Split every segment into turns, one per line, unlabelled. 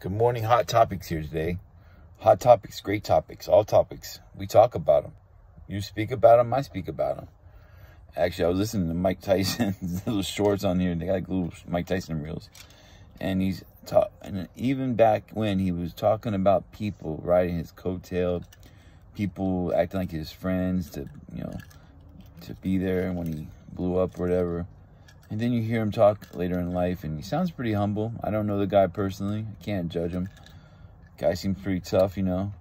Good morning, Hot Topics here today. Hot Topics, great topics, all topics. We talk about them. You speak about them, I speak about them. Actually, I was listening to Mike Tyson's little shorts on here. They got like little Mike Tyson reels. And he's talk, and even back when he was talking about people riding his coattail, people acting like his friends to, you know, to be there when he blew up or whatever. And then you hear him talk later in life, and he sounds pretty humble. I don't know the guy personally. I can't judge him. Guy seems pretty tough, you know.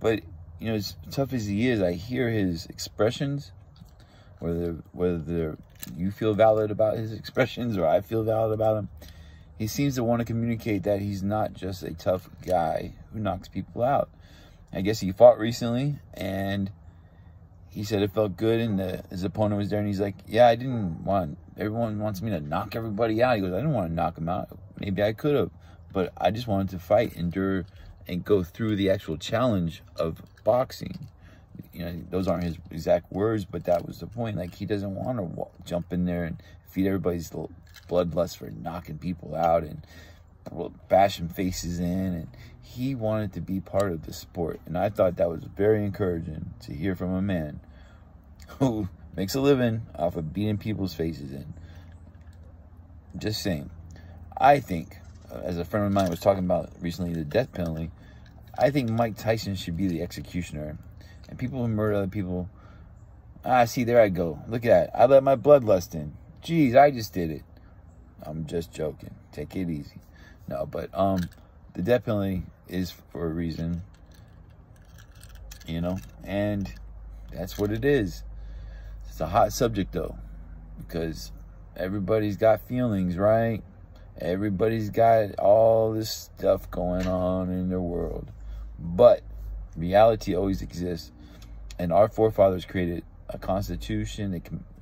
But, you know, as tough as he is, I hear his expressions, whether whether you feel valid about his expressions or I feel valid about him. He seems to want to communicate that he's not just a tough guy who knocks people out. I guess he fought recently, and he said it felt good and the, his opponent was there and he's like, yeah, I didn't want, everyone wants me to knock everybody out. He goes, I didn't want to knock him out. Maybe I could have, but I just wanted to fight, endure, and go through the actual challenge of boxing. You know, those aren't his exact words, but that was the point. Like, he doesn't want to jump in there and feed everybody's bloodlust for knocking people out and bashing faces in. And he wanted to be part of the sport. And I thought that was very encouraging to hear from a man who makes a living off of beating people's faces in. Just saying. I think, uh, as a friend of mine was talking about recently, the death penalty, I think Mike Tyson should be the executioner. And people who murder other people, ah, see, there I go. Look at that. I let my bloodlust in. Jeez, I just did it. I'm just joking. Take it easy. No, but um, the death penalty is for a reason, you know, and that's what it is. It's a hot subject though, because everybody's got feelings, right? Everybody's got all this stuff going on in their world, but reality always exists, and our forefathers created a constitution,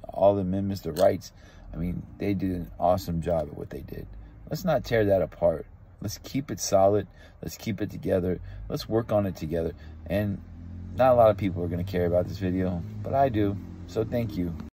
all the amendments, the rights. I mean, they did an awesome job at what they did. Let's not tear that apart. Let's keep it solid. Let's keep it together. Let's work on it together. And not a lot of people are going to care about this video, but I do. So thank you.